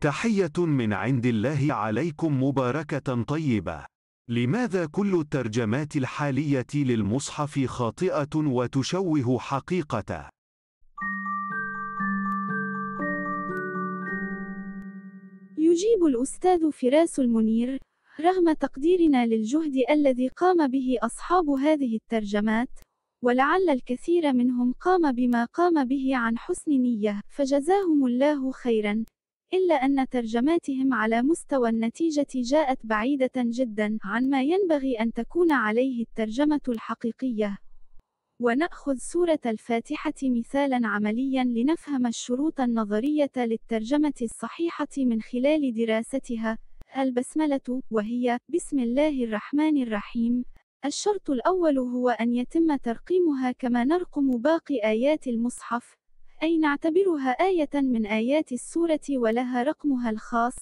تحية من عند الله عليكم مباركة طيبة. لماذا كل الترجمات الحالية للمصحف خاطئة وتشوه حقيقته؟ يجيب الأستاذ فراس المنير: رغم تقديرنا للجهد الذي قام به أصحاب هذه الترجمات، ولعل الكثير منهم قام بما قام به عن حسن نية، فجزاهم الله خيرًا، إلا أن ترجماتهم على مستوى النتيجة جاءت بعيدة جدًا عن ما ينبغي أن تكون عليه الترجمة الحقيقية. ونأخذ سورة الفاتحة مثالاً عملياً لنفهم الشروط النظرية للترجمة الصحيحة من خلال دراستها. البسملة، وهي بسم الله الرحمن الرحيم. الشرط الأول هو أن يتم ترقيمها كما نرقم باقي آيات المصحف، أي نعتبرها آية من آيات السورة ولها رقمها الخاص،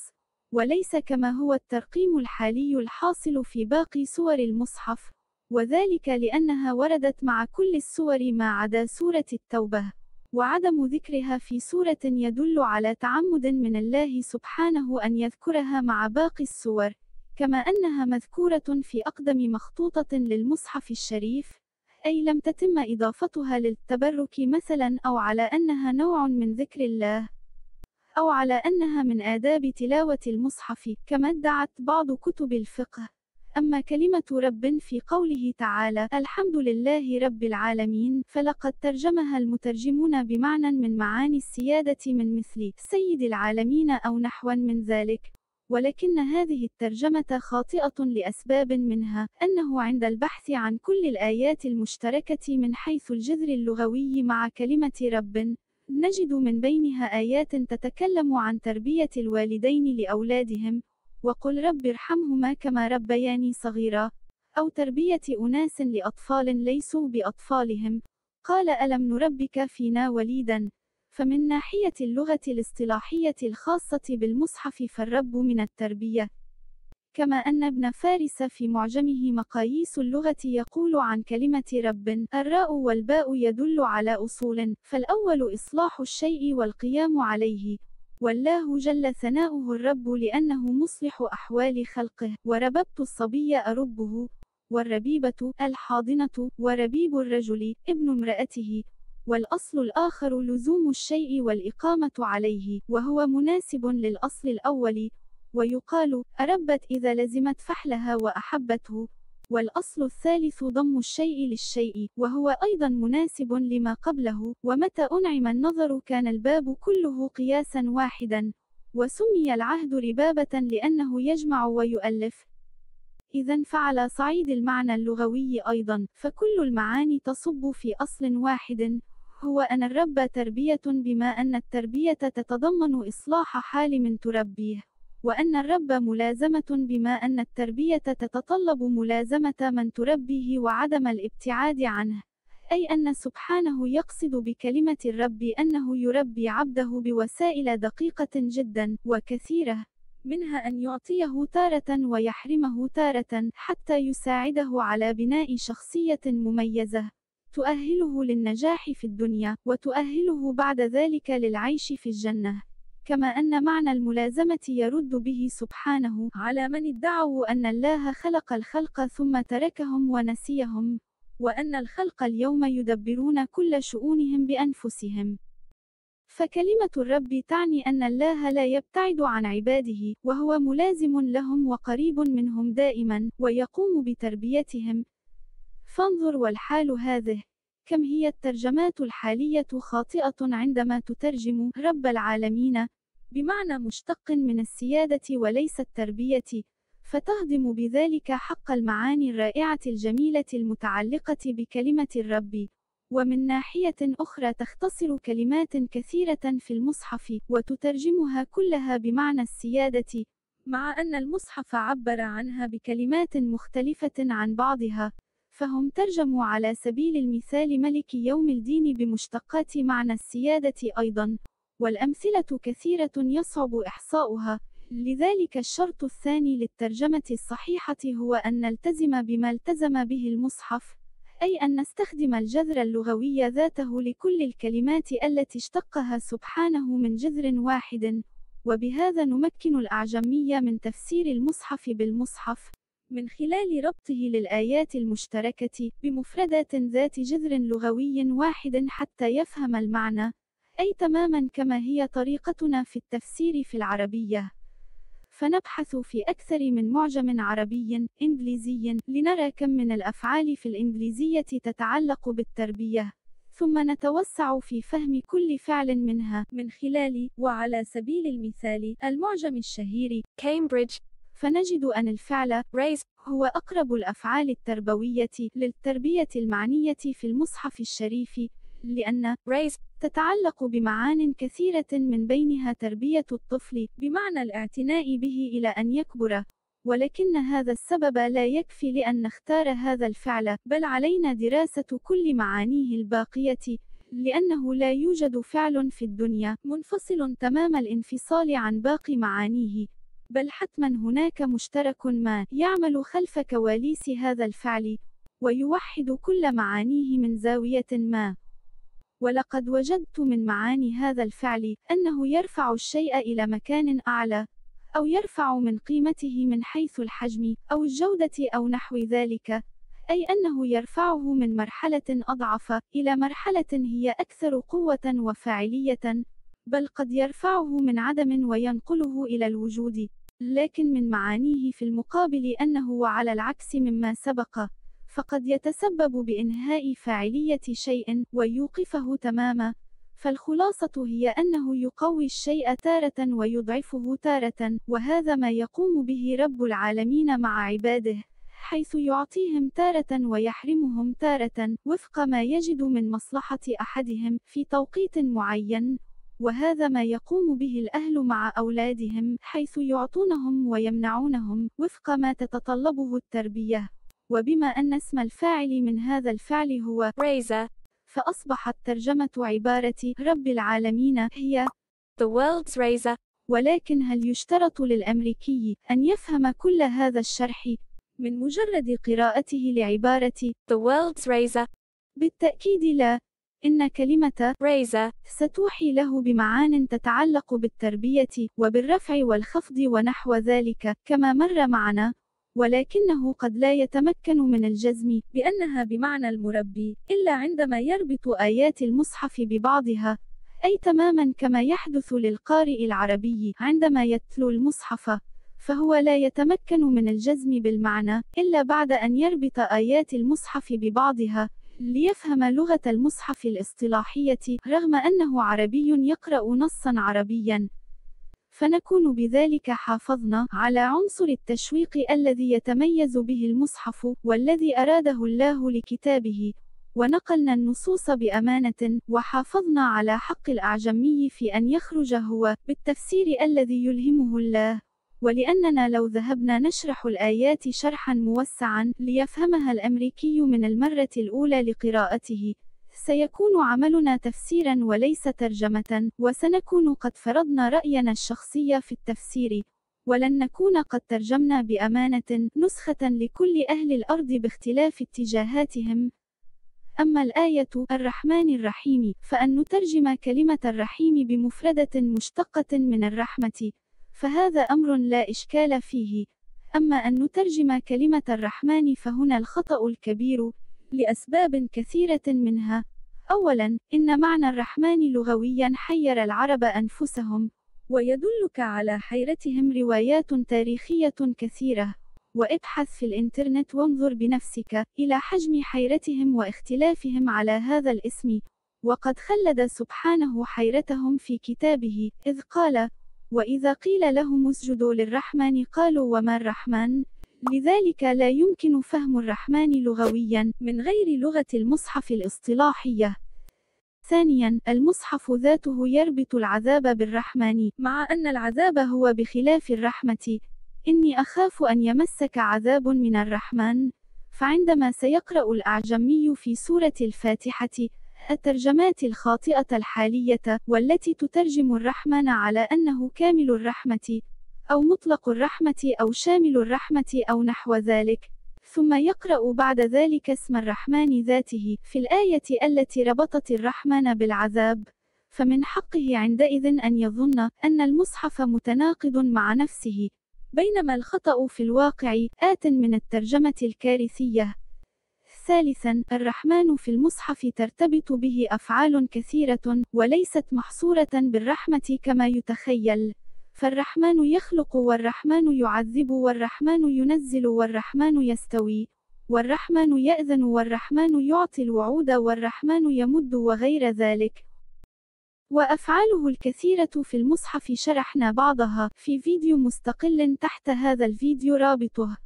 وليس كما هو الترقيم الحالي الحاصل في باقي سور المصحف، وذلك لأنها وردت مع كل السور ما عدا سورة التوبة، وعدم ذكرها في سورة يدل على تعمد من الله سبحانه أن يذكرها مع باقي السور، كما أنها مذكورة في أقدم مخطوطة للمصحف الشريف، أي لم تتم إضافتها للتبرك مثلا أو على أنها نوع من ذكر الله. أو على أنها من آداب تلاوة المصحف كما ادعت بعض كتب الفقه. أما كلمة رب في قوله تعالى الحمد لله رب العالمين فلقد ترجمها المترجمون بمعنى من معاني السيادة من مثل سيد العالمين أو نحوا من ذلك. ولكن هذه الترجمة خاطئة لأسباب منها أنه عند البحث عن كل الآيات المشتركة من حيث الجذر اللغوي مع كلمة رب نجد من بينها آيات تتكلم عن تربية الوالدين لأولادهم وقل رب ارحمهما كما ربياني صغيرا أو تربية أناس لأطفال ليسوا بأطفالهم قال ألم نربك فينا وليدا؟ فمن ناحية اللغة الاصطلاحية الخاصة بالمصحف فالرب من التربية. كما أن ابن فارس في معجمه مقاييس اللغة يقول عن كلمة رب الراء والباء يدل على أصول فالأول إصلاح الشيء والقيام عليه. والله جل ثناؤه الرب لأنه مصلح أحوال خلقه. ورببت الصبي أربه والربيبة الحاضنة وربيب الرجل ابن امرأته. والأصل الآخر لزوم الشيء والإقامة عليه وهو مناسب للأصل الأول ويقال أربت إذا لزمت فحلها وأحبته والأصل الثالث ضم الشيء للشيء وهو أيضا مناسب لما قبله ومتى أنعم النظر كان الباب كله قياسا واحدا وسمي العهد ربابة لأنه يجمع ويؤلف. إذا فعلى صعيد المعنى اللغوي أيضا فكل المعاني تصب في أصل واحد. هو أن الرب تربية بما أن التربية تتضمن إصلاح حال من تربيه وأن الرب ملازمة بما أن التربية تتطلب ملازمة من تربيه وعدم الابتعاد عنه أي أن سبحانه يقصد بكلمة الرب أنه يربي عبده بوسائل دقيقة جدا وكثيرة منها أن يعطيه تارة ويحرمه تارة حتى يساعده على بناء شخصية مميزة. تؤهله للنجاح في الدنيا وتؤهله بعد ذلك للعيش في الجنة. كما أن معنى الملازمة يرد به سبحانه على من ادعوا أن الله خلق الخلق ثم تركهم ونسيهم وأن الخلق اليوم يدبرون كل شؤونهم بأنفسهم. فكلمة الرب تعني أن الله لا يبتعد عن عباده وهو ملازم لهم وقريب منهم دائما ويقوم بتربيتهم. فانظر والحال هذه. كم هي الترجمات الحالية خاطئة عندما تترجم رب العالمين؟ بمعنى مشتق من السيادة وليس التربية. فتهدم بذلك حق المعاني الرائعة الجميلة المتعلقة بكلمة الرب. ومن ناحية أخرى تختصر كلمات كثيرة في المصحف وتترجمها كلها بمعنى السيادة. مع أن المصحف عبر عنها بكلمات مختلفة عن بعضها. فهم ترجموا على سبيل المثال ملك يوم الدين بمشتقات معنى السيادة أيضا والأمثلة كثيرة يصعب إحصاؤها. لذلك الشرط الثاني للترجمة الصحيحة هو أن نلتزم بما التزم به المصحف أي أن نستخدم الجذر اللغوي ذاته لكل الكلمات التي اشتقها سبحانه من جذر واحد. وبهذا نمكن الأعجمية من تفسير المصحف بالمصحف. من خلال ربطه للآيات المشتركة بمفردات ذات جذر لغوي واحد حتى يفهم المعنى أي تماما كما هي طريقتنا في التفسير في العربية. فنبحث في أكثر من معجم عربي إنجليزي لنرى كم من الأفعال في الإنجليزية تتعلق بالتربية. ثم نتوسع في فهم كل فعل منها. من خلال وعلى سبيل المثال المعجم الشهير Cambridge, فنجد أن الفعل raise, هو أقرب الأفعال التربوية للتربية المعنية في المصحف الشريف لأن raise, تتعلق بمعان كثيرة من بينها تربية الطفل بمعنى الاعتناء به إلى أن يكبر. ولكن هذا السبب لا يكفي لأن نختار هذا الفعل بل علينا دراسة كل معانيه الباقية لأنه لا يوجد فعل في الدنيا منفصل تمام الانفصال عن باقي معانيه. بل حتما هناك مشترك ما يعمل خلف كواليس هذا الفعل ويوحد كل معانيه من زاوية ما. ولقد وجدت من معاني هذا الفعل أنه يرفع الشيء إلى مكان أعلى أو يرفع من قيمته من حيث الحجم أو الجودة أو نحو ذلك أي أنه يرفعه من مرحلة أضعف إلى مرحلة هي أكثر قوة وفاعلية. بل قد يرفعه من عدم وينقله إلى الوجود لكن من معانيه في المقابل أنه على العكس مما سبق فقد يتسبب بإنهاء فاعلية شيء ويوقفه تماما فالخلاصة هي أنه يقوي الشيء تارة ويضعفه تارة وهذا ما يقوم به رب العالمين مع عباده حيث يعطيهم تارة ويحرمهم تارة وفق ما يجد من مصلحة أحدهم في توقيت معين. وهذا ما يقوم به الأهل مع أولادهم حيث يعطونهم ويمنعونهم وفق ما تتطلبه التربية. وبما أن اسم الفاعل من هذا الفعل هو raiser, فأصبحت ترجمة عبارة رب العالمين هي the world's raiser, ولكن هل يشترط للأمريكي أن يفهم كل هذا الشرح؟ من مجرد قراءته لعبارة the world's raiser, بالتأكيد لا. إن كلمة raiser, ستوحي له بمعان تتعلق بالتربية وبالرفع والخفض ونحو ذلك كما مر معنا ولكنه قد لا يتمكن من الجزم بأنها بمعنى المربي إلا عندما يربط آيات المصحف ببعضها أي تماما كما يحدث للقارئ العربي عندما يتلو المصحف فهو لا يتمكن من الجزم بالمعنى إلا بعد أن يربط آيات المصحف ببعضها ليفهم لغة المصحف الاصطلاحية رغم أنه عربي يقرأ نصا عربيا. فنكون بذلك حافظنا على عنصر التشويق الذي يتميز به المصحف والذي أراده الله لكتابه. ونقلنا النصوص بأمانة وحافظنا على حق الأعجمي في أن يخرج هو بالتفسير الذي يلهمه الله. ولأننا لو ذهبنا نشرح الآيات شرحا موسعا ليفهمها الأمريكي من المرة الأولى لقراءته سيكون عملنا تفسيرا وليس ترجمة وسنكون قد فرضنا رأينا الشخصي في التفسير. ولن نكون قد ترجمنا بأمانة نسخة لكل أهل الأرض باختلاف اتجاهاتهم. أما الآية الرحمن الرحيم فأن نترجم كلمة الرحيم بمفردة مشتقة من الرحمة. فهذا أمر لا إشكال فيه. أما أن نترجم كلمة الرحمن فهنا الخطأ الكبير لأسباب كثيرة منها. أولاً إن معنى الرحمن لغوياً حير العرب أنفسهم ويدلك على حيرتهم روايات تاريخية كثيرة. وابحث في الإنترنت وانظر بنفسك إلى حجم حيرتهم واختلافهم على هذا الاسم. وقد خلد سبحانه حيرتهم في كتابه إذ قال وإذا قيل لهم اسجدوا للرحمن قالوا وما الرحمن لذلك لا يمكن فهم الرحمن لغويا من غير لغة المصحف الاصطلاحية. ثانيا، المصحف ذاته يربط العذاب بالرحمن، مع أن العذاب هو بخلاف الرحمة. إني أخاف أن يمسك عذاب من الرحمن. فعندما سيقرأ الأعجمي في سورة الفاتحة الترجمات الخاطئة الحالية والتي تترجم الرحمن على أنه كامل الرحمة أو مطلق الرحمة أو شامل الرحمة أو نحو ذلك. ثم يقرأ بعد ذلك اسم الرحمن ذاته في الآية التي ربطت الرحمن بالعذاب. فمن حقه عندئذ أن يظن أن المصحف متناقض مع نفسه. بينما الخطأ في الواقع آت من الترجمة الكارثية. ثالثا الرحمن في المصحف ترتبط به أفعال كثيرة وليست محصورة بالرحمة كما يتخيل. فالرحمن يخلق والرحمن يعذب والرحمن ينزل والرحمن يستوي. والرحمن يأذن والرحمن يعطي الوعود والرحمن يمد وغير ذلك. وأفعاله الكثيرة في المصحف شرحنا بعضها في فيديو مستقل تحت هذا الفيديو رابطه.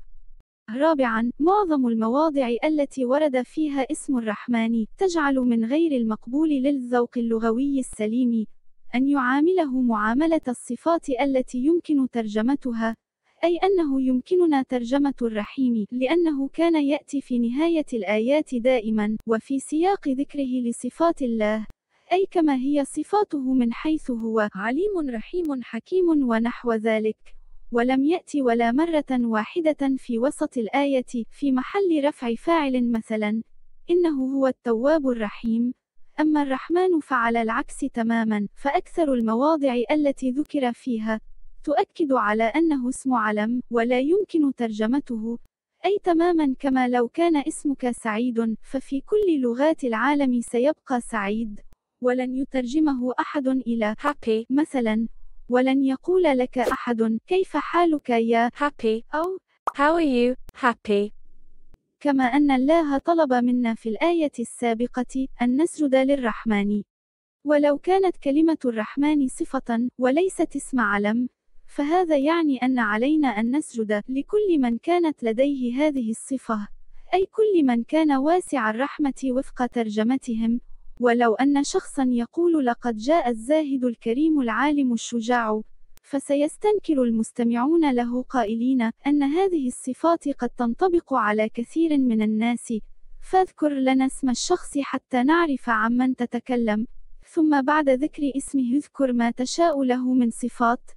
رابعا معظم المواضع التي ورد فيها اسم الرحمن تجعل من غير المقبول للذوق اللغوي السليم أن يعامله معاملة الصفات التي يمكن ترجمتها أي أنه يمكننا ترجمة الرحيم لأنه كان يأتي في نهاية الآيات دائما وفي سياق ذكره لصفات الله أي كما هي صفاته من حيث هو عليم رحيم حكيم ونحو ذلك. ولم يأتي ولا مرة واحدة في وسط الآية في محل رفع فاعل مثلا إنه هو التواب الرحيم. أما الرحمن فعلى العكس تماما فأكثر المواضع التي ذكر فيها تؤكد على أنه اسم علم ولا يمكن ترجمته. أي تماما كما لو كان اسمك سعيد ففي كل لغات العالم سيبقى سعيد. ولن يترجمه أحد إلى happy, مثلا. ولن يقول لك أحد كيف حالك يا happy, أو how are you, happy, كما أن الله طلب منا في الآية السابقة أن نسجد للرحمن. ولو كانت كلمة الرحمن صفة وليست اسم علم فهذا يعني أن علينا أن نسجد لكل من كانت لديه هذه الصفة أي كل من كان واسع الرحمة وفق ترجمتهم ولو أن شخصا يقول لقد جاء الزاهد الكريم العالم الشجاع فسيستنكر المستمعون له قائلين أن هذه الصفات قد تنطبق على كثير من الناس. فاذكر لنا اسم الشخص حتى نعرف عمن تتكلم. ثم بعد ذكر اسمه اذكر ما تشاء له من صفات.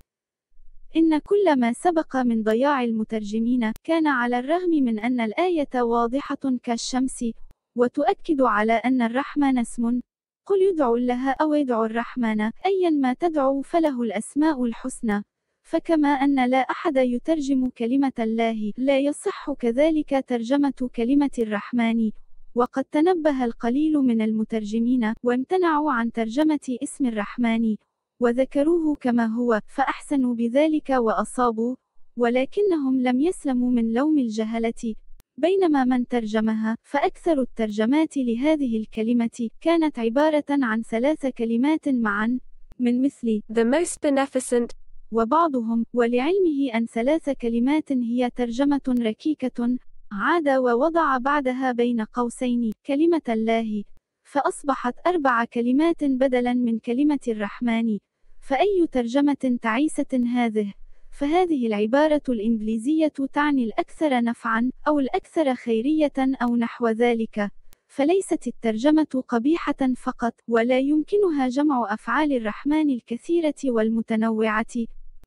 إن كل ما سبق من ضياع المترجمين كان على الرغم من أن الآية واضحة كالشمس. وتؤكد على أن الرحمن اسم. قل يدعو الله أو يدعو الرحمن أيا ما تدعو فله الأسماء الحسنى. فكما أن لا أحد يترجم كلمة الله لا يصح كذلك ترجمة كلمة الرحمن. وقد تنبه القليل من المترجمين وامتنعوا عن ترجمة اسم الرحمن. وذكروه كما هو فأحسنوا بذلك وأصابوا. ولكنهم لم يسلموا من لوم الجهلة. بينما من ترجمها فأكثر الترجمات لهذه الكلمة كانت عبارة عن ثلاث كلمات معا من مثل the most beneficent, وبعضهم ولعلمه أن ثلاث كلمات هي ترجمة ركيكة عاد ووضع بعدها بين قوسين كلمة الله. فأصبحت أربع كلمات بدلا من كلمة الرحمن. فأي ترجمة تعيسة هذه؟ فهذه العبارة الإنجليزية تعني الأكثر نفعًا أو الأكثر خيرية أو نحو ذلك، فليست الترجمة قبيحة فقط، ولا يمكنها جمع أفعال الرحمن الكثيرة والمتنوعة،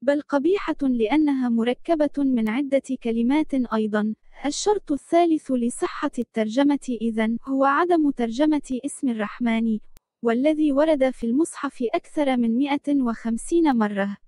بل قبيحة لأنها مركبة من عدة كلمات أيضًا. الشرط الثالث لصحة الترجمة إذن هو عدم ترجمة اسم الرحمن، والذي ورد في المصحف أكثر من 150 مرة.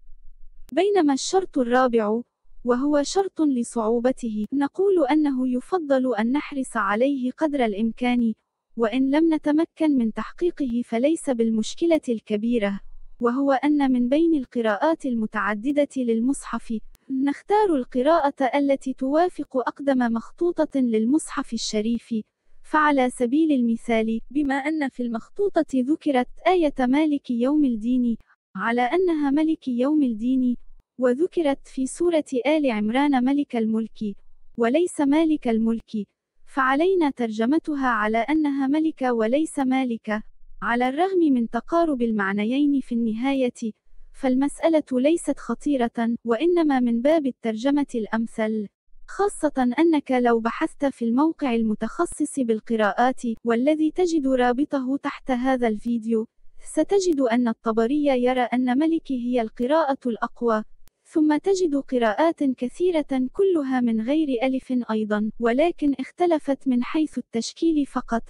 بينما الشرط الرابع وهو شرط لصعوبته. نقول أنه يفضل أن نحرص عليه قدر الإمكان وإن لم نتمكن من تحقيقه فليس بالمشكلة الكبيرة وهو أن من بين القراءات المتعددة للمصحف نختار القراءة التي توافق أقدم مخطوطة للمصحف الشريف. فعلى سبيل المثال بما أن في المخطوطة ذكرت آية مالك يوم الدين على أنها ملك يوم الدين وذكرت في سورة آل عمران ملك الملك وليس مالك الملك. فعلينا ترجمتها على أنها ملك وليس مالك. على الرغم من تقارب المعنيين في النهاية فالمسألة ليست خطيرة وإنما من باب الترجمة الأمثل. خاصة أنك لو بحثت في الموقع المتخصص بالقراءات والذي تجد رابطه تحت هذا الفيديو. ستجد أن الطبري يرى أن ملك هي القراءة الأقوى ثم تجد قراءات كثيرة كلها من غير ألف أيضا ولكن اختلفت من حيث التشكيل فقط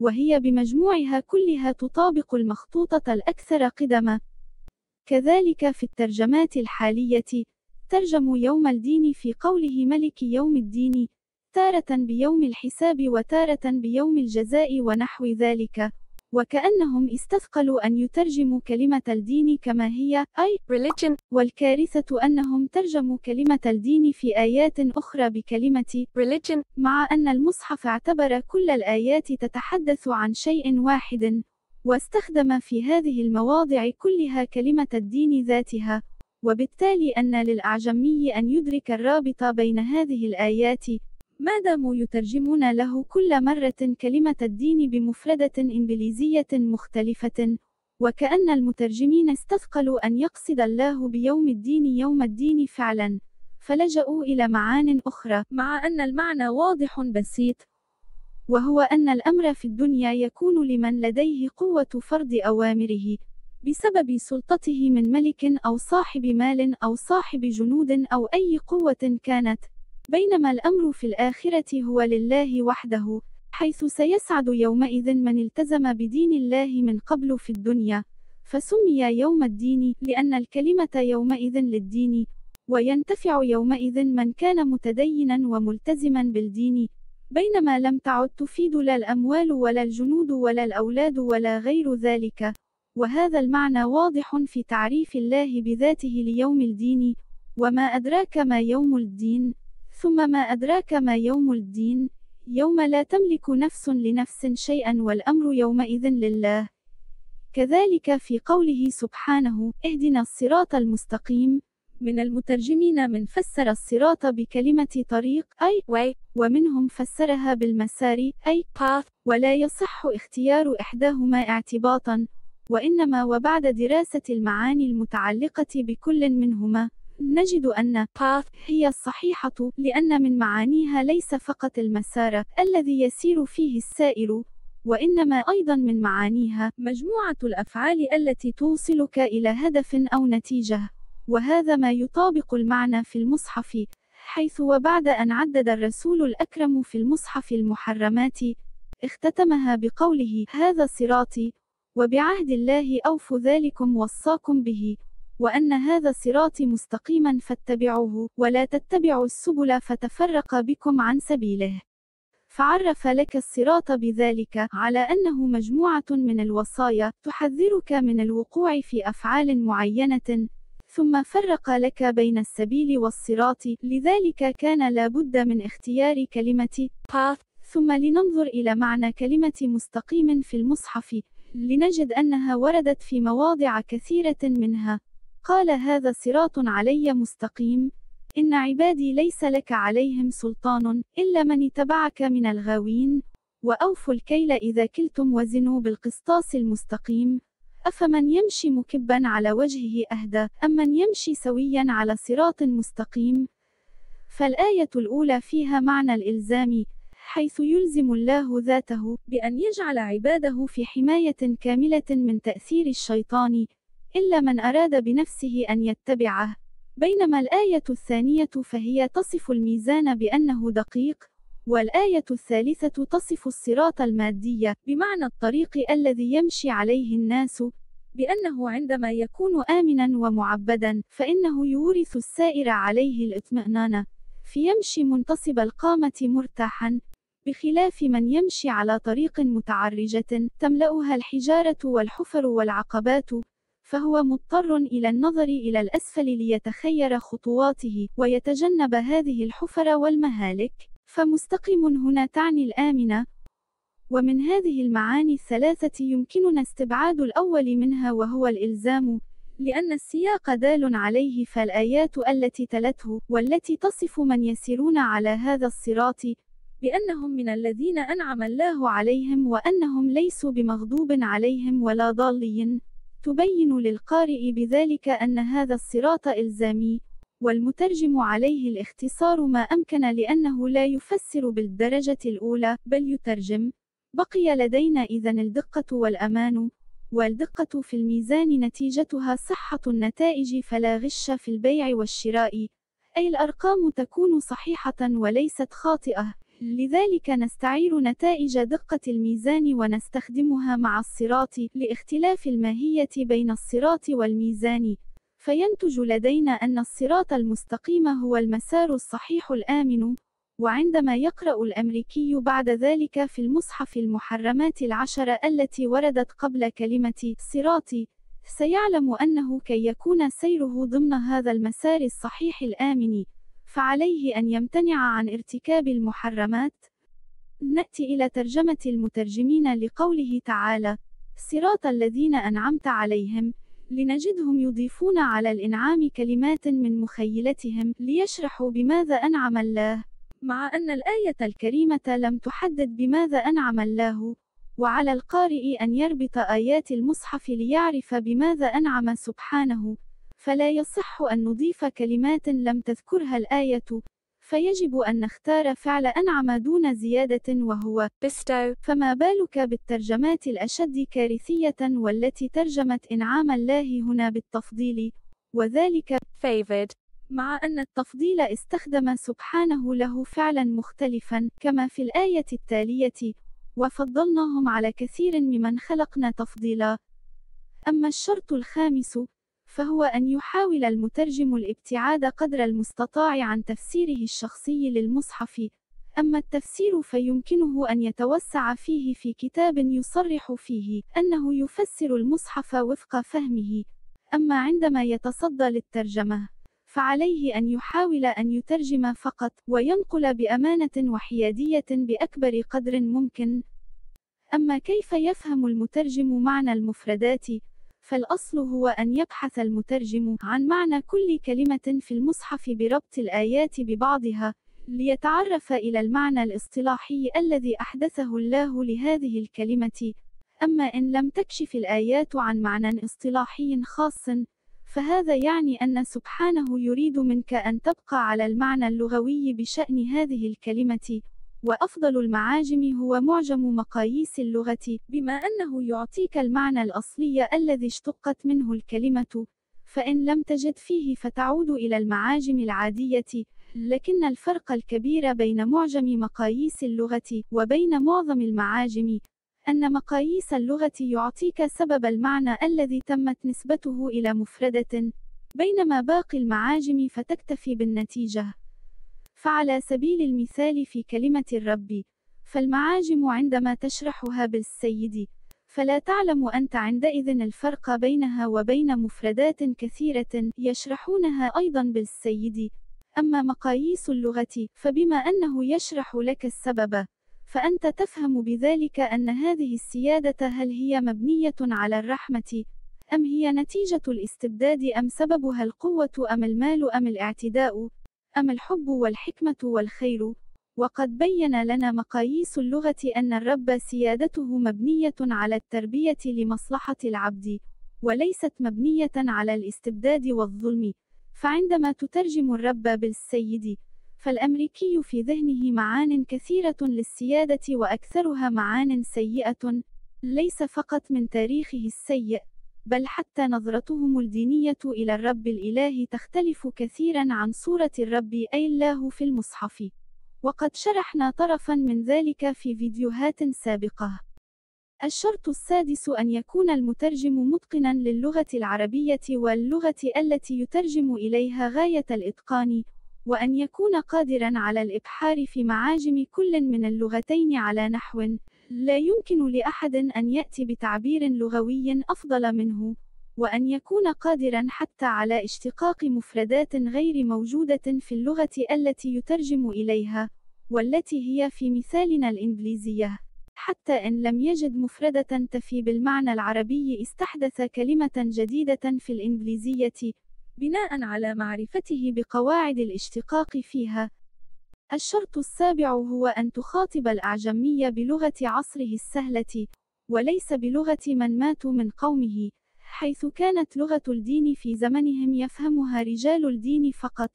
وهي بمجموعها كلها تطابق المخطوطة الأكثر قدما. كذلك في الترجمات الحالية، ترجموا يوم الدين في قوله ملك يوم الدين، تارة بيوم الحساب وتارة بيوم الجزاء ونحو ذلك. وكأنهم استثقلوا أن يترجموا كلمة الدين كما هي أي religion. والكارثة أنهم ترجموا كلمة الدين في آيات أخرى بكلمة religion. مع أن المصحف اعتبر كل الآيات تتحدث عن شيء واحد واستخدم في هذه المواضع كلها كلمة الدين ذاتها. وبالتالي أن للأعجمي أن يدرك الرابط بين هذه الآيات ما داموا يترجمون له كل مرة كلمة الدين بمفردة إنجليزية مختلفة، وكأن المترجمين استثقلوا أن يقصد الله بيوم الدين يوم الدين فعلا، فلجأوا إلى معان أخرى، مع أن المعنى واضح بسيط، وهو أن الأمر في الدنيا يكون لمن لديه قوة فرض أوامره، بسبب سلطته من ملك أو صاحب مال أو صاحب جنود أو أي قوة كانت. بينما الأمر في الآخرة هو لله وحده، حيث سيسعد يومئذ من التزم بدين الله من قبل في الدنيا، فسمي يوم الدين لأن الكلمة يومئذ للدين، وينتفع يومئذ من كان متدينا وملتزما بالدين، بينما لم تعد تفيد لا الأموال ولا الجنود ولا الأولاد ولا غير ذلك، وهذا المعنى واضح في تعريف الله بذاته ليوم الدين، وما أدراك ما يوم الدين؟ ثم ما أدراك ما يوم الدين؟ يوم لا تملك نفس لنفس شيئا والأمر يومئذ لله. كذلك في قوله سبحانه اهدنا الصراط المستقيم. من المترجمين من فسر الصراط بكلمة طريق أي way ومنهم فسرها بالمسار أي. path ولا يصح اختيار إحداهما اعتباطا وإنما وبعد دراسة المعاني المتعلقة بكل منهما. نجد أن path هي الصحيحة لأن من معانيها ليس فقط المسار الذي يسير فيه السائر وإنما أيضا من معانيها مجموعة الأفعال التي توصلك إلى هدف أو نتيجة وهذا ما يطابق المعنى في المصحف حيث وبعد أن عدد الرسول الأكرم في المصحف المحرمات اختتمها بقوله هذا صراطي وبعهد الله أوف ذلكم وصاكم به. وأن هذا صراطي مستقيما فاتبعوه ولا تتبعوا السبل فتفرق بكم عن سبيله. فعرف لك الصراط بذلك على أنه مجموعة من الوصايا تحذرك من الوقوع في أفعال معينة ثم فرق لك بين السبيل والصراط لذلك كان لابد من اختيار كلمة path. ثم لننظر إلى معنى كلمة مستقيم في المصحف لنجد أنها وردت في مواضع كثيرة منها. قال هذا صراط علي مستقيم. إن عبادي ليس لك عليهم سلطان إلا من اتبعك من الغاوين. وأوفوا الكيل إذا كلتم وزنوا بالقسطاس المستقيم. أفمن يمشي مكبا على وجهه أهدى أم من يمشي سويا على صراط مستقيم. فالآية الأولى فيها معنى الإلزام حيث يلزم الله ذاته بأن يجعل عباده في حماية كاملة من تأثير الشيطان. إلا من أراد بنفسه أن يتبعه. بينما الآية الثانية فهي تصف الميزان بأنه دقيق والآية الثالثة تصف الصراط المادي بمعنى الطريق الذي يمشي عليه الناس بأنه عندما يكون آمنا ومعبدا فإنه يورث السائر عليه الإطمئنان. فيمشي منتصب القامة مرتاحا بخلاف من يمشي على طريق متعرجة تملأها الحجارة والحفر والعقبات فهو مضطر إلى النظر إلى الأسفل ليتخير خطواته ويتجنب هذه الحفر والمهالك فمستقيم هنا تعني الآمنة. ومن هذه المعاني الثلاثة يمكننا استبعاد الأول منها وهو الإلزام لأن السياق دال عليه فالآيات التي تلته والتي تصف من يسيرون على هذا الصراط بأنهم من الذين أنعم الله عليهم وأنهم ليسوا بمغضوب عليهم ولا ضالين. تبين للقارئ بذلك أن هذا الصراط إلزامي والمترجم عليه الاختصار ما أمكن لأنه لا يفسر بالدرجة الأولى بل يترجم بقي لدينا إذن الدقة والأمان والدقة في الميزان نتيجتها صحة النتائج فلا غش في البيع والشراء أي الأرقام تكون صحيحة وليست خاطئة. لذلك نستعير نتائج دقة الميزان ونستخدمها مع الصراط لاختلاف الماهية بين الصراط والميزان. فينتج لدينا أن الصراط المستقيم هو المسار الصحيح الآمن وعندما يقرأ الأمريكي بعد ذلك في المصحف المحرمات العشر التي وردت قبل كلمة صراط سيعلم أنه كي يكون سيره ضمن هذا المسار الصحيح الآمن. فعليه أن يمتنع عن ارتكاب المحرمات. نأتي إلى ترجمة المترجمين لقوله تعالى صراط الذين أنعمت عليهم لنجدهم يضيفون على الإنعام كلمات من مخيلتهم ليشرحوا بماذا أنعم الله. مع أن الآية الكريمة لم تحدد بماذا أنعم الله وعلى القارئ أن يربط آيات المصحف ليعرف بماذا أنعم سبحانه. فلا يصح أن نضيف كلمات لم تذكرها الآية. فيجب أن نختار فعل أنعم دون زيادة وهو bestow, فما بالك بالترجمات الأشد كارثية والتي ترجمت إنعام الله هنا بالتفضيل؟ وذلك favored, مع أن التفضيل استخدم سبحانه له فعلا مختلفا كما في الآية التالية. وفضلناهم على كثير ممن خلقنا تفضيلا. أما الشرط الخامس فهو أن يحاول المترجم الابتعاد قدر المستطاع عن تفسيره الشخصي للمصحف أما التفسير فيمكنه أن يتوسع فيه في كتاب يصرح فيه أنه يفسر المصحف وفق فهمه. أما عندما يتصدى للترجمة فعليه أن يحاول أن يترجم فقط وينقل بأمانة وحيادية بأكبر قدر ممكن. أما كيف يفهم المترجم معنى المفردات؟ فالأصل هو أن يبحث المترجم عن معنى كل كلمة في المصحف بربط الآيات ببعضها ليتعرف إلى المعنى الاصطلاحي الذي أحدثه الله لهذه الكلمة. أما إن لم تكشف الآيات عن معنى اصطلاحي خاص فهذا يعني أن سبحانه يريد منك أن تبقى على المعنى اللغوي بشأن هذه الكلمة. وأفضل المعاجم هو معجم مقاييس اللغة بما أنه يعطيك المعنى الأصلي الذي اشتقت منه الكلمة. فإن لم تجد فيه فتعود إلى المعاجم العادية. لكن الفرق الكبير بين معجم مقاييس اللغة وبين معظم المعاجم أن مقاييس اللغة يعطيك سبب المعنى الذي تمت نسبته إلى مفردة. بينما باقي المعاجم فتكتفي بالنتيجة. فعلى سبيل المثال في كلمة الرب فالمعاجم عندما تشرحها بالسيد فلا تعلم أنت عندئذ الفرق بينها وبين مفردات كثيرة يشرحونها أيضا بالسيد. أما مقاييس اللغة فبما أنه يشرح لك السبب فأنت تفهم بذلك أن هذه السيادة هل هي مبنية على الرحمة أم هي نتيجة الاستبداد أم سببها القوة أم المال أم الاعتداء؟ أم الحب والحكمة والخير؟ وقد بين لنا مقاييس اللغة أن الرب سيادته مبنية على التربية لمصلحة العبد وليست مبنية على الاستبداد والظلم. فعندما تترجم الرب بالسيد فالأمريكي في ذهنه معان كثيرة للسيادة وأكثرها معان سيئة ليس فقط من تاريخه السيء. بل حتى نظرتهم الدينية إلى الرب الإله تختلف كثيرا عن صورة الرب أي الله في المصحف. وقد شرحنا طرفا من ذلك في فيديوهات سابقة. الشرط السادس أن يكون المترجم متقنا للغة العربية واللغة التي يترجم إليها غاية الإتقان وأن يكون قادرا على الإبحار في معاجم كل من اللغتين على نحو. لا يمكن لأحد أن يأتي بتعبير لغوي أفضل منه وأن يكون قادرا حتى على اشتقاق مفردات غير موجودة في اللغة التي يترجم إليها والتي هي في مثالنا الإنجليزية. حتى إن لم يجد مفردة تفي بالمعنى العربي استحدث كلمة جديدة في الإنجليزية بناء على معرفته بقواعد الاشتقاق فيها. الشرط السابع هو أن تخاطب الأعجمي بلغة عصره السهلة وليس بلغة من ماتوا من قومه حيث كانت لغة الدين في زمنهم يفهمها رجال الدين فقط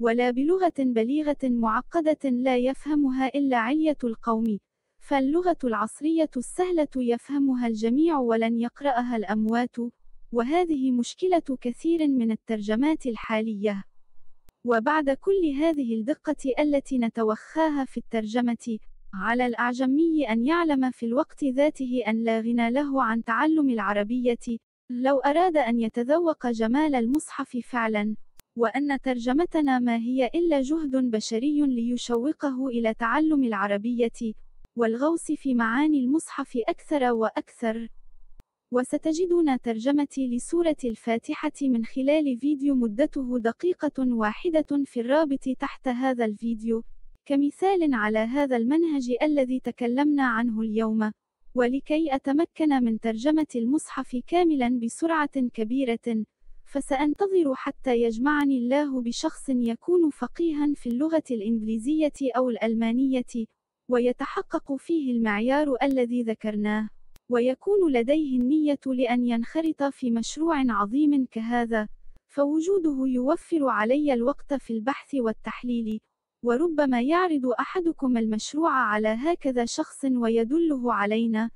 ولا بلغة بليغة معقدة لا يفهمها إلا علية القوم فاللغة العصرية السهلة يفهمها الجميع ولن يقرأها الأموات وهذه مشكلة كثير من الترجمات الحالية. وبعد كل هذه الدقة التي نتوخاها في الترجمة، على الأعجمي أن يعلم في الوقت ذاته أن لا غنى له عن تعلم العربية، لو أراد أن يتذوق جمال المصحف فعلاً، وأن ترجمتنا ما هي إلا جهد بشري ليشوقه إلى تعلم العربية، والغوص في معاني المصحف أكثر وأكثر. وستجدون ترجمتي لسورة الفاتحة من خلال فيديو مدته دقيقة واحدة في الرابط تحت هذا الفيديو، كمثال على هذا المنهج الذي تكلمنا عنه اليوم. ولكي أتمكن من ترجمة المصحف كاملا بسرعة كبيرة، فسأنتظر حتى يجمعني الله بشخص يكون فقيها في اللغة الإنجليزية أو الألمانية، ويتحقق فيه المعيار الذي ذكرناه. ويكون لديه النية لأن ينخرط في مشروع عظيم كهذا، فوجوده يوفر علي الوقت في البحث والتحليل، وربما يعرض أحدكم المشروع على هكذا شخص ويدله علينا.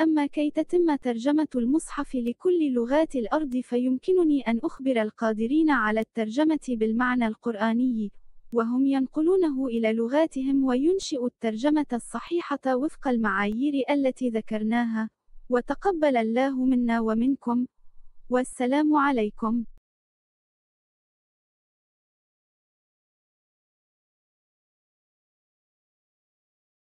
أما كي تتم ترجمة المصحف لكل لغات الأرض فيمكنني أن أخبر القادرين على الترجمة بالمعنى القرآني، وهم ينقلونه إلى لغاتهم وينشئ الترجمة الصحيحة وفق المعايير التي ذكرناها. وتقبل الله منا ومنكم. والسلام عليكم.